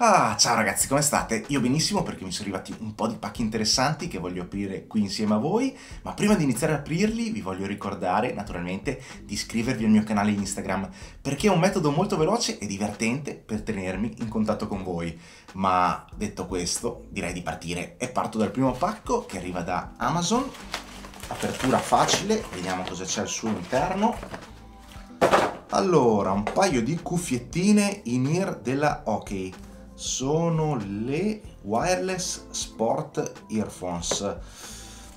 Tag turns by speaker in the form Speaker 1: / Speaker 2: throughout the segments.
Speaker 1: Ah, ciao ragazzi, come state? Io benissimo perché mi sono arrivati un po' di pacchi interessanti che voglio aprire qui insieme a voi, ma prima di iniziare ad aprirli vi voglio ricordare naturalmente di iscrivervi al mio canale Instagram perché è un metodo molto veloce e divertente per tenermi in contatto con voi. Ma detto questo, direi di partire e parto dal primo pacco che arriva da Amazon. Apertura facile, vediamo cosa c'è al suo interno. Allora, un paio di cuffiettine in ear della Hockey sono le wireless sport earphones.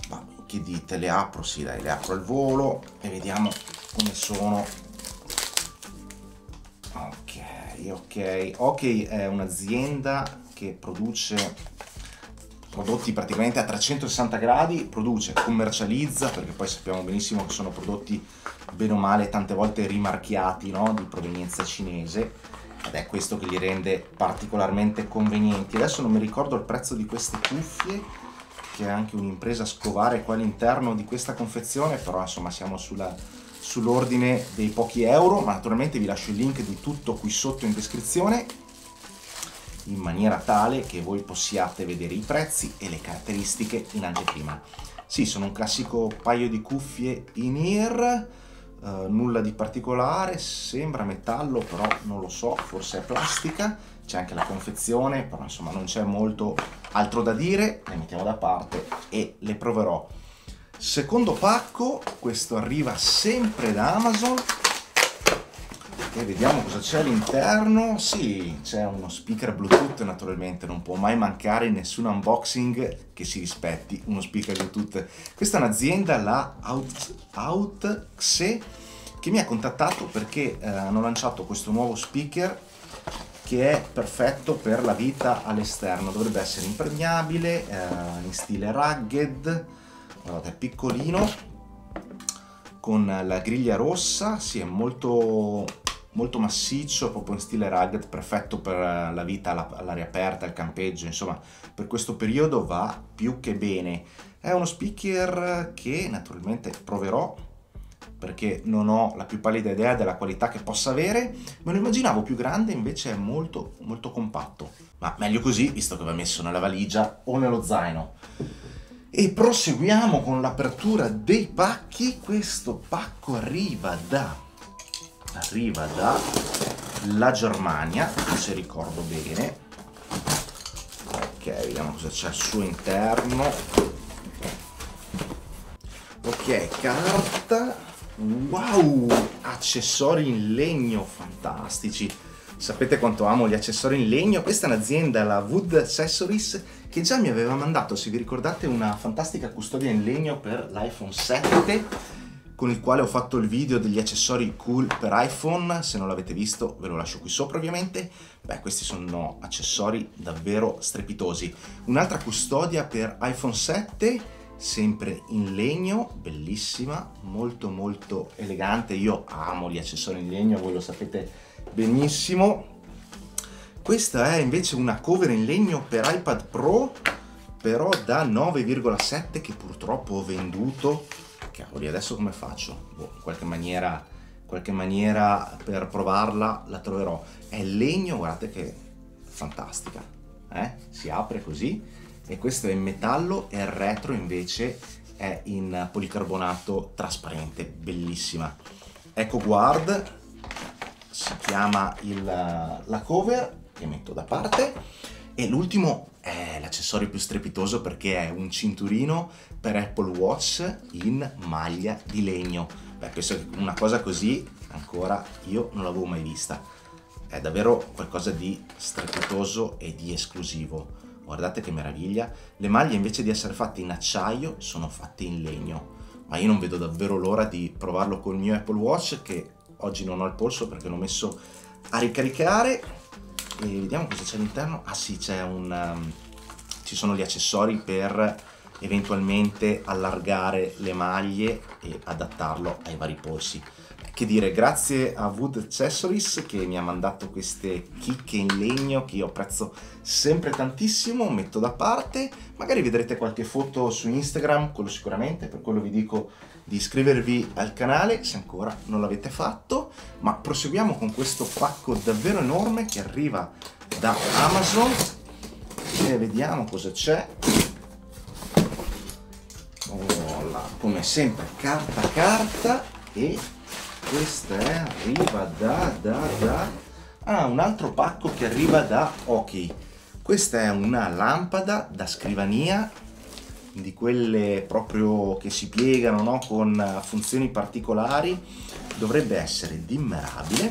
Speaker 1: Ma che dite le apro? Sì dai le apro al volo e vediamo come sono. Ok ok. Ok è un'azienda che produce prodotti praticamente a 360 gradi produce commercializza perché poi sappiamo benissimo che sono prodotti bene o male tante volte rimarchiati no? di provenienza cinese ed è questo che li rende particolarmente convenienti. Adesso non mi ricordo il prezzo di queste cuffie, che è anche un'impresa scovare qua all'interno di questa confezione, però insomma siamo sulla, sull'ordine dei pochi euro, ma naturalmente vi lascio il link di tutto qui sotto in descrizione in maniera tale che voi possiate vedere i prezzi e le caratteristiche in anteprima. Sì, sono un classico paio di cuffie in ear Uh, nulla di particolare, sembra metallo, però non lo so, forse è plastica, c'è anche la confezione, però insomma non c'è molto altro da dire, le mettiamo da parte e le proverò. Secondo pacco, questo arriva sempre da Amazon e vediamo cosa c'è all'interno. Sì, c'è uno speaker Bluetooth naturalmente, non può mai mancare in nessun unboxing che si rispetti uno speaker Bluetooth. Questa è un'azienda, la Out, Outxe, che mi ha contattato perché eh, hanno lanciato questo nuovo speaker che è perfetto per la vita all'esterno. Dovrebbe essere impermeabile, eh, in stile rugged, guardate, è piccolino, con la griglia rossa, sì, è molto molto massiccio, proprio in stile rugged, perfetto per eh, la vita all'aria aperta, il campeggio, insomma, per questo periodo va più che bene. È uno speaker che naturalmente proverò perché non ho la più pallida idea della qualità che possa avere, me lo immaginavo più grande, invece è molto molto compatto. Ma meglio così, visto che va messo nella valigia o nello zaino. E proseguiamo con l'apertura dei pacchi. Questo pacco arriva da arriva dalla Germania, se ricordo bene. Ok, vediamo cosa c'è al suo interno. Ok, carta. Wow, accessori in legno fantastici. Sapete quanto amo gli accessori in legno? Questa è un'azienda, la Wood Accessories, che già mi aveva mandato, se vi ricordate, una fantastica custodia in legno per l'iPhone 7 con il quale ho fatto il video degli accessori cool per iPhone, se non l'avete visto ve lo lascio qui sopra ovviamente. Beh, questi sono accessori davvero strepitosi. Un'altra custodia per iPhone 7, sempre in legno, bellissima, molto molto elegante. Io amo gli accessori in legno, voi lo sapete benissimo. Questa è invece una cover in legno per iPad Pro, però da 9,7 che purtroppo ho venduto cavoli, adesso come faccio? Boh, in qualche maniera, qualche maniera per provarla la troverò. È legno, guardate che fantastica, eh? Si apre così e questo è in metallo e il retro invece è in policarbonato trasparente, bellissima. Ecco guard, si chiama il, la cover che metto da parte e l'ultimo è l'accessorio più strepitoso perché è un cinturino per Apple Watch in maglia di legno. Beh, penso che una cosa così ancora io non l'avevo mai vista. È davvero qualcosa di strepitoso e di esclusivo. Guardate che meraviglia. Le maglie invece di essere fatte in acciaio sono fatte in legno. Ma io non vedo davvero l'ora di provarlo col mio Apple Watch che oggi non ho il polso perché l'ho messo a ricaricare e vediamo cosa c'è all'interno. Ah sì, c'è un... Um, ci sono gli accessori per eventualmente allargare le maglie e adattarlo ai vari polsi. Che dire, grazie a Wood Accessories che mi ha mandato queste chicche in legno che io apprezzo sempre tantissimo, metto da parte, magari vedrete qualche foto su Instagram, quello sicuramente, per quello vi dico di iscrivervi al canale se ancora non l'avete fatto, ma proseguiamo con questo pacco davvero enorme che arriva da Amazon. E vediamo cosa c'è. Oh, come sempre carta carta e questa è arriva da da da. Ah un altro pacco che arriva da ok questa è una lampada da scrivania di quelle proprio che si piegano no? con funzioni particolari. Dovrebbe essere dimmerabile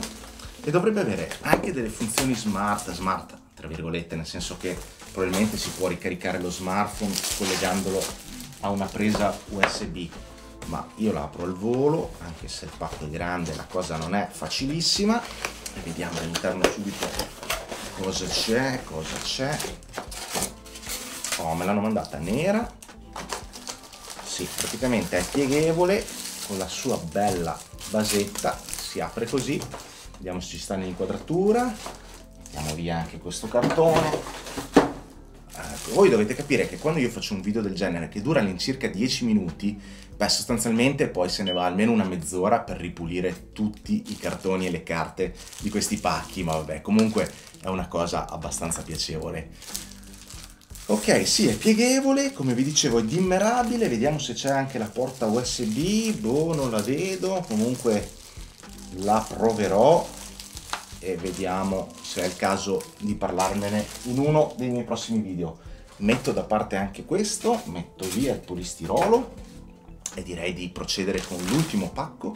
Speaker 1: e dovrebbe avere anche delle funzioni smart smart tra virgolette nel senso che probabilmente si può ricaricare lo smartphone collegandolo a una presa USB ma io la apro al volo anche se il pacco è grande la cosa non è facilissima. E vediamo all'interno subito cosa c'è cosa c'è. Oh me l'hanno mandata nera. Sì praticamente è pieghevole con la sua bella basetta si apre così. Vediamo se ci sta nell'inquadratura mettiamo via anche questo cartone voi dovete capire che quando io faccio un video del genere che dura all'incirca 10 minuti, beh sostanzialmente poi se ne va almeno una mezz'ora per ripulire tutti i cartoni e le carte di questi pacchi, ma vabbè, comunque è una cosa abbastanza piacevole. Ok, sì, è pieghevole, come vi dicevo è dimmerabile, vediamo se c'è anche la porta USB, boh, non la vedo, comunque la proverò e vediamo se è il caso di parlarmene in uno dei miei prossimi video. Metto da parte anche questo, metto via il polistirolo e direi di procedere con l'ultimo pacco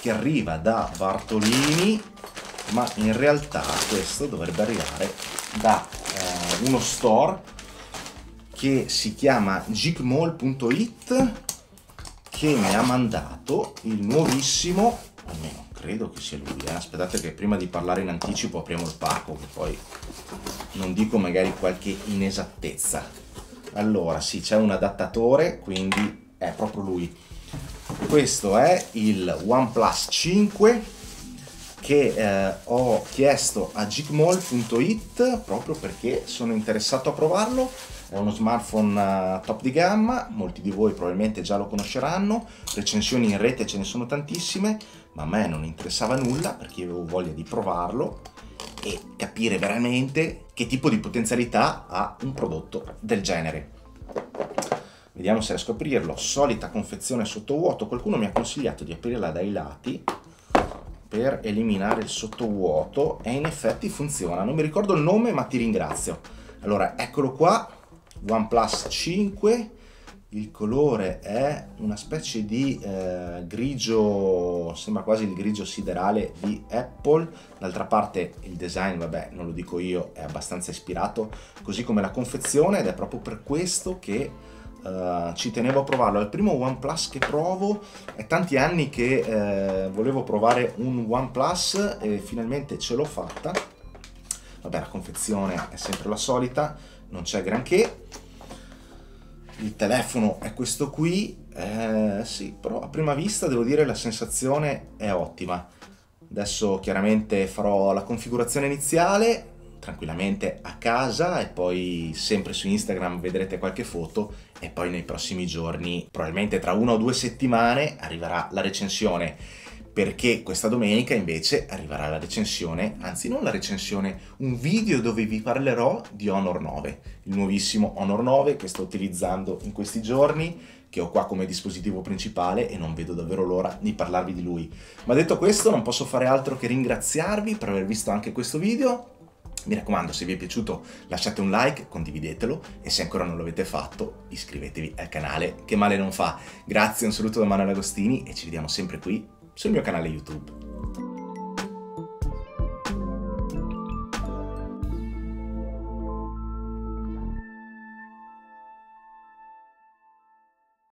Speaker 1: che arriva da Bartolini, ma in realtà questo dovrebbe arrivare da eh, uno store che si chiama gigmall.it che mi ha mandato il nuovissimo, almeno credo che sia lui. Eh. Aspettate che prima di parlare in anticipo apriamo il pacco, che poi non dico magari qualche inesattezza. Allora, sì, c'è un adattatore, quindi è proprio lui. Questo è il OnePlus 5 che eh, ho chiesto a gigmall.it proprio perché sono interessato a provarlo. È uno smartphone uh, top di gamma, molti di voi probabilmente già lo conosceranno, recensioni in rete ce ne sono tantissime, ma a me non interessava nulla perché avevo voglia di provarlo e capire veramente che tipo di potenzialità ha un prodotto del genere. Vediamo se riesco a aprirlo. Solita confezione sottovuoto. Qualcuno mi ha consigliato di aprirla dai lati per eliminare il sottovuoto e in effetti funziona. Non mi ricordo il nome ma ti ringrazio. Allora, eccolo qua, OnePlus 5 il colore è una specie di eh, grigio, sembra quasi il grigio siderale di Apple, d'altra parte il design, vabbè, non lo dico io, è abbastanza ispirato, così come la confezione ed è proprio per questo che Uh, ci tenevo a provarlo. È il primo OnePlus che provo. È tanti anni che uh, volevo provare un OnePlus e finalmente ce l'ho fatta. Vabbè, la confezione è sempre la solita, non c'è granché. Il telefono è questo qui, eh, sì, però a prima vista devo dire la sensazione è ottima. Adesso chiaramente farò la configurazione iniziale tranquillamente a casa e poi sempre su Instagram vedrete qualche foto e poi nei prossimi giorni, probabilmente tra una o due settimane, arriverà la recensione perché questa domenica invece arriverà la recensione, anzi non la recensione, un video dove vi parlerò di Honor 9, il nuovissimo Honor 9 che sto utilizzando in questi giorni, che ho qua come dispositivo principale e non vedo davvero l'ora di parlarvi di lui. Ma detto questo non posso fare altro che ringraziarvi per aver visto anche questo video, mi raccomando, se vi è piaciuto lasciate un like, condividetelo e se ancora non l'avete fatto iscrivetevi al canale che male non fa. Grazie, un saluto da Manuel Agostini e ci vediamo sempre qui sul mio canale YouTube.